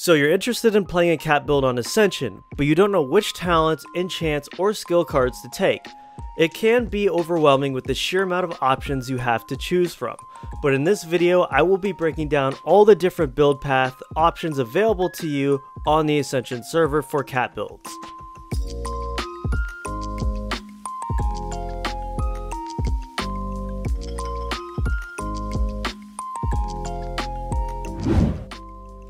So you're interested in playing a cat build on Ascension, but you don't know which talents, enchants, or skill cards to take. It can be overwhelming with the sheer amount of options you have to choose from, but in this video I will be breaking down all the different build path options available to you on the Ascension server for cat builds.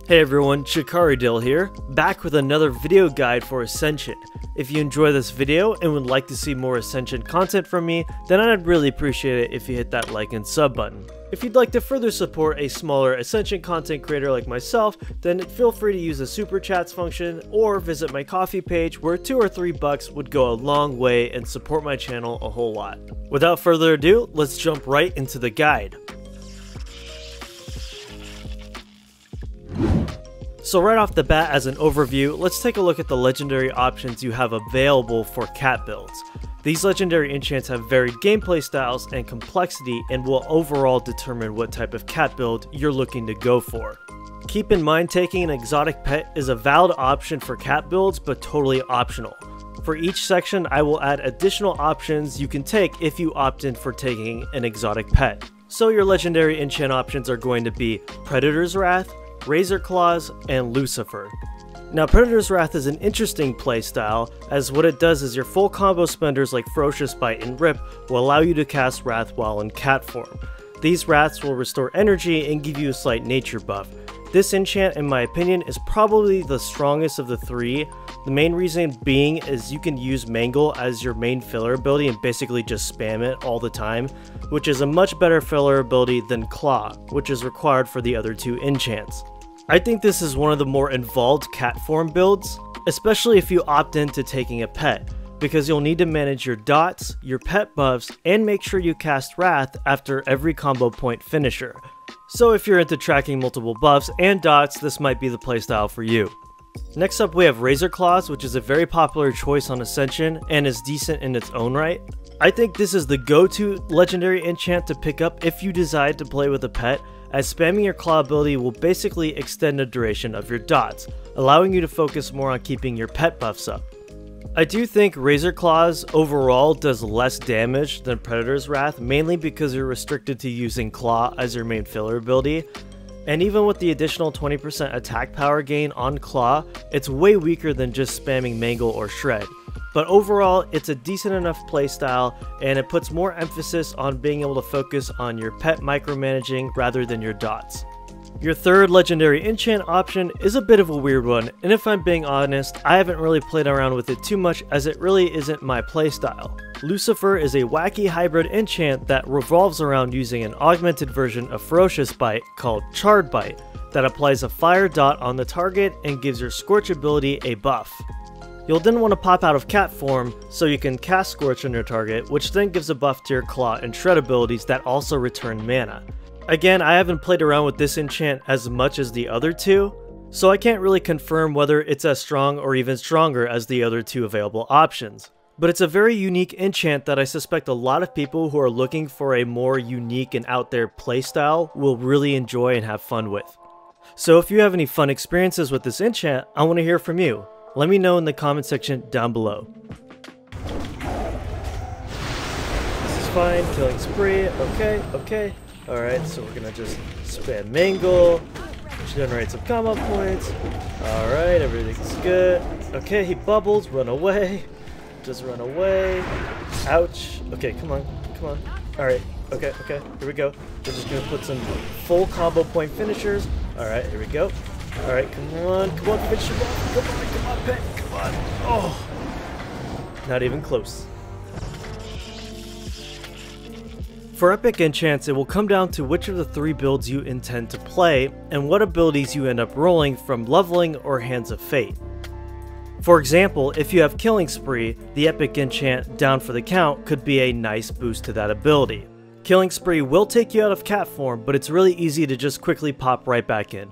Hey everyone, Shikari Dill here, back with another video guide for Ascension. If you enjoy this video and would like to see more Ascension content from me, then I'd really appreciate it if you hit that like and sub button. If you'd like to further support a smaller Ascension content creator like myself, then feel free to use the Super Chats function or visit my Ko-fi page where 2 or 3 bucks would go a long way and support my channel a whole lot. Without further ado, let's jump right into the guide. So right off the bat as an overview, let's take a look at the legendary options you have available for cat builds. These legendary enchants have varied gameplay styles and complexity and will overall determine what type of cat build you're looking to go for. Keep in mind taking an exotic pet is a valid option for cat builds but totally optional. For each section I will add additional options you can take if you opt in for taking an exotic pet. So your legendary enchant options are going to be Predator's Wrath, Razor Claws, and Lucifer. Now Predator's Wrath is an interesting playstyle, as what it does is your full combo spenders like Ferocious Bite and Rip will allow you to cast Wrath while in cat form. These Wraths will restore energy and give you a slight nature buff. This enchant, in my opinion, is probably the strongest of the three. The main reason being is you can use Mangle as your main filler ability and basically just spam it all the time, which is a much better filler ability than Claw, which is required for the other two enchants. I think this is one of the more involved cat form builds, especially if you opt into taking a pet, because you'll need to manage your dots, your pet buffs, and make sure you cast Wrath after every combo point finisher. So if you're into tracking multiple buffs and dots, this might be the playstyle for you. Next up we have Razor Claws, which is a very popular choice on Ascension and is decent in its own right. I think this is the go-to legendary enchant to pick up if you decide to play with a pet, as spamming your claw ability will basically extend the duration of your dots, allowing you to focus more on keeping your pet buffs up. I do think Razor Claws overall does less damage than Predator's Wrath, mainly because you're restricted to using Claw as your main filler ability, and even with the additional 20% attack power gain on Claw, it's way weaker than just spamming Mangle or Shred. But overall, it's a decent enough playstyle, and it puts more emphasis on being able to focus on your pet micromanaging rather than your dots. Your third legendary enchant option is a bit of a weird one, and if I'm being honest, I haven't really played around with it too much as it really isn't my playstyle. Lucifer is a wacky hybrid enchant that revolves around using an augmented version of Ferocious Bite called Charred Bite that applies a fire dot on the target and gives your Scorch ability a buff. You'll then want to pop out of cat form so you can cast Scorch on your target, which then gives a buff to your Claw and Shred abilities that also return mana. Again, I haven't played around with this enchant as much as the other two, so I can't really confirm whether it's as strong or even stronger as the other two available options. But it's a very unique enchant that I suspect a lot of people who are looking for a more unique and out there playstyle will really enjoy and have fun with. So if you have any fun experiences with this enchant, I want to hear from you. Let me know in the comment section down below. This is fine, killing spree, okay, okay. Alright, so we're gonna just spam Mangle, generate some combo points. Alright, everything's good. Okay, he bubbles, run away. Just run away. Ouch. Okay, come on, come on. Alright, okay, okay, here we go. We're just gonna put some full combo point finishers. Alright, here we go. Alright, come on, come on, finish him off. Come on, come on, pet, come on. Oh! Not even close. For epic enchants, it will come down to which of the three builds you intend to play, and what abilities you end up rolling from leveling or Hands of Fate. For example, if you have Killing Spree, the epic enchant down for the count could be a nice boost to that ability. Killing Spree will take you out of cat form, but it's really easy to just quickly pop right back in.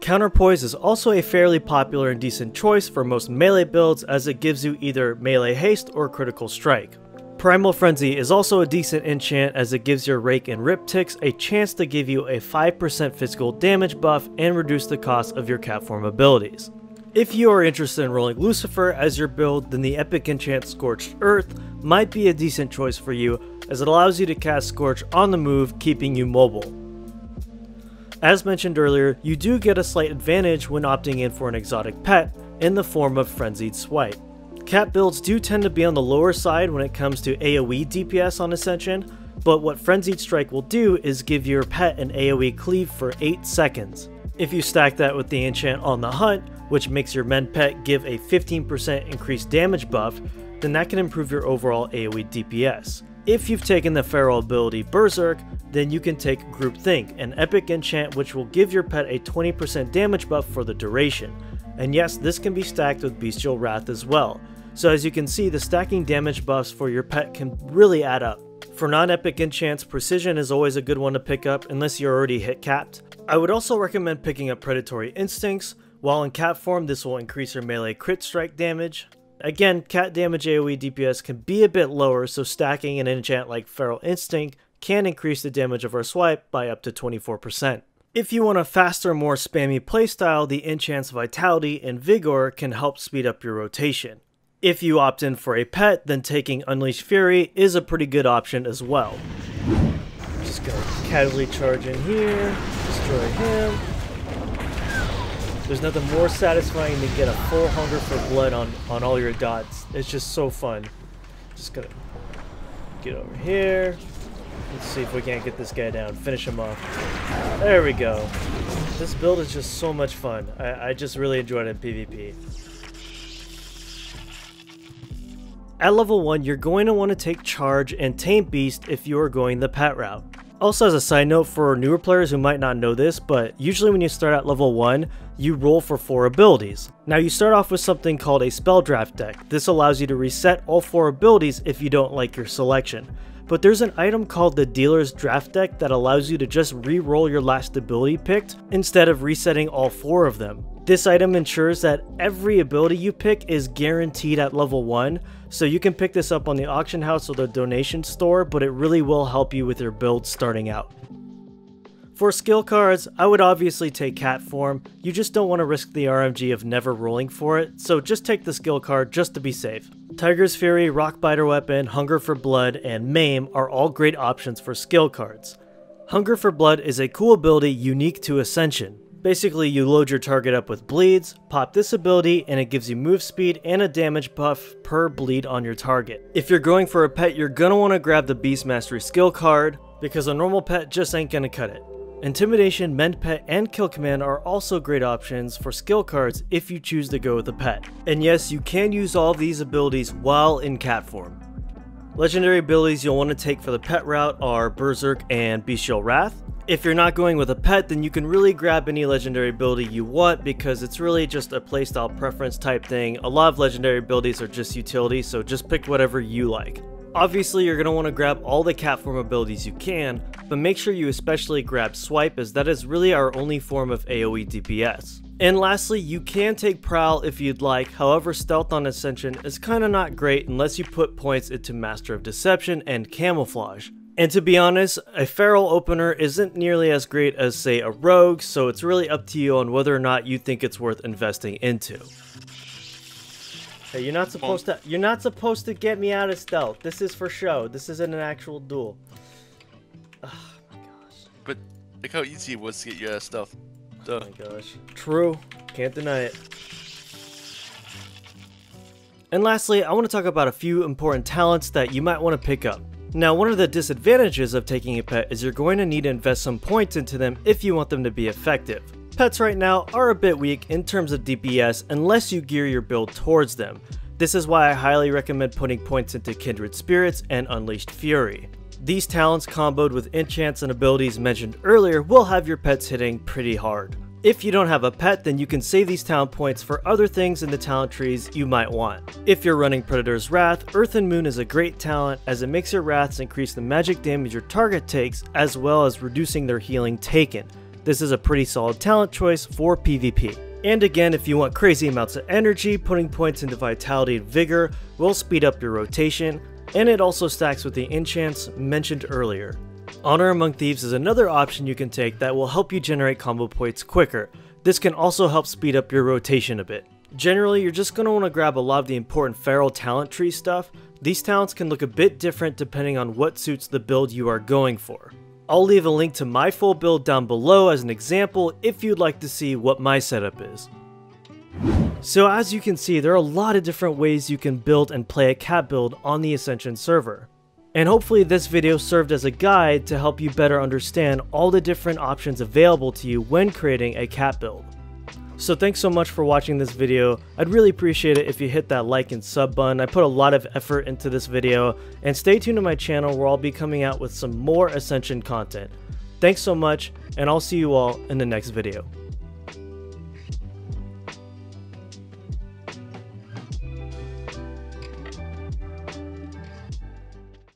Counterpoise is also a fairly popular and decent choice for most melee builds as it gives you either melee haste or critical strike. Primal Frenzy is also a decent enchant as it gives your Rake and Rip ticks a chance to give you a 5% physical damage buff and reduce the cost of your cat form abilities. If you are interested in rolling Lucifer as your build, then the epic enchant Scorched Earth might be a decent choice for you as it allows you to cast Scorch on the move, keeping you mobile. As mentioned earlier, you do get a slight advantage when opting in for an exotic pet in the form of Frenzied Swipe. Cat builds do tend to be on the lower side when it comes to AoE DPS on Ascension, but what Frenzied Strike will do is give your pet an AoE cleave for 8 seconds. If you stack that with the enchant on the hunt, which makes your men pet give a 15% increased damage buff, then that can improve your overall AoE DPS. If you've taken the feral ability Berserk, then you can take Groupthink, an epic enchant which will give your pet a 20% damage buff for the duration. And yes, this can be stacked with Bestial Wrath as well. So as you can see, the stacking damage buffs for your pet can really add up. For non-epic enchants, Precision is always a good one to pick up unless you're already hit capped. I would also recommend picking up Predatory Instincts, while in cat form this will increase your melee crit strike damage. Again, cat damage AoE DPS can be a bit lower, so stacking an enchant like Feral Instinct can increase the damage of our swipe by up to 24%. If you want a faster, more spammy playstyle, the enchants Vitality and Vigor can help speed up your rotation. If you opt in for a pet, then taking Unleash Fury is a pretty good option as well. Just gonna casually charge in here, destroy him. There's nothing more satisfying than get a full hunger for blood on, on all your dots. It's just so fun. Just gonna get over here. Let's see if we can't get this guy down. Finish him off. There we go. This build is just so much fun. I, I just really enjoyed it in PvP. At level 1, you're going to want to take Charge and Tame Beast if you are going the pet route. Also as a side note for newer players who might not know this, but usually when you start at level 1, you roll for 4 abilities. Now you start off with something called a spell draft deck. This allows you to reset all 4 abilities if you don't like your selection. But there's an item called the dealer's draft deck that allows you to just re-roll your last ability picked instead of resetting all 4 of them. This item ensures that every ability you pick is guaranteed at level 1, so you can pick this up on the auction house or the donation store, but it really will help you with your build starting out. For skill cards, I would obviously take cat form, you just don't want to risk the RNG of never rolling for it, so just take the skill card just to be safe. Tiger's Fury, Rockbiter Weapon, Hunger for Blood, and Maim are all great options for skill cards. Hunger for Blood is a cool ability unique to Ascension, Basically, you load your target up with bleeds, pop this ability, and it gives you move speed and a damage buff per bleed on your target. If you're going for a pet, you're gonna want to grab the Beast Mastery skill card, because a normal pet just ain't gonna cut it. Intimidation, Mend Pet, and Kill Command are also great options for skill cards if you choose to go with a pet. And yes, you can use all these abilities while in cat form. Legendary abilities you'll want to take for the pet route are Berserk and Bestial Wrath. If you're not going with a pet, then you can really grab any legendary ability you want because it's really just a playstyle preference type thing. A lot of legendary abilities are just utility, so just pick whatever you like. Obviously, you're going to want to grab all the cat form abilities you can, but make sure you especially grab Swipe as that is really our only form of AoE DPS. And lastly, you can take Prowl if you'd like, however Stealth on Ascension is kinda not great unless you put points into Master of Deception and Camouflage. And to be honest, a feral opener isn't nearly as great as say a rogue, so it's really up to you on whether or not you think it's worth investing into. Hey, you're not supposed to you're not supposed to get me out of stealth. This is for show. This isn't an actual duel. Oh my gosh. But look how easy it was to get you out of stealth. Oh Duh. Oh my gosh. True. Can't deny it. And lastly, I want to talk about a few important talents that you might want to pick up. Now, one of the disadvantages of taking a pet is you're going to need to invest some points into them if you want them to be effective. Pets right now are a bit weak in terms of DPS unless you gear your build towards them. This is why I highly recommend putting points into Kindred Spirits and Unleashed Fury. These talents comboed with enchants and abilities mentioned earlier will have your pets hitting pretty hard. If you don't have a pet, then you can save these talent points for other things in the talent trees you might want. If you're running Predator's Wrath, Earth and Moon is a great talent as it makes your Wraths increase the magic damage your target takes as well as reducing their healing taken. This is a pretty solid talent choice for PvP. And again, if you want crazy amounts of energy, putting points into Vitality and Vigor will speed up your rotation. and it also stacks with the enchants mentioned earlier. Honor Among Thieves is another option you can take that will help you generate combo points quicker. This can also help speed up your rotation a bit. Generally, you're just going to want to grab a lot of the important feral talent tree stuff. These talents can look a bit different depending on what suits the build you are going for. I'll leave a link to my full build down below as an example if you'd like to see what my setup is. So as you can see, there are a lot of different ways you can build and play a cat build on the Ascension server. And hopefully this video served as a guide to help you better understand all the different options available to you when creating a cat build. So thanks so much for watching this video. I'd really appreciate it if you hit that like and sub button. I put a lot of effort into this video. And stay tuned to my channel where I'll be coming out with some more Ascension content. Thanks so much, and I'll see you all in the next video.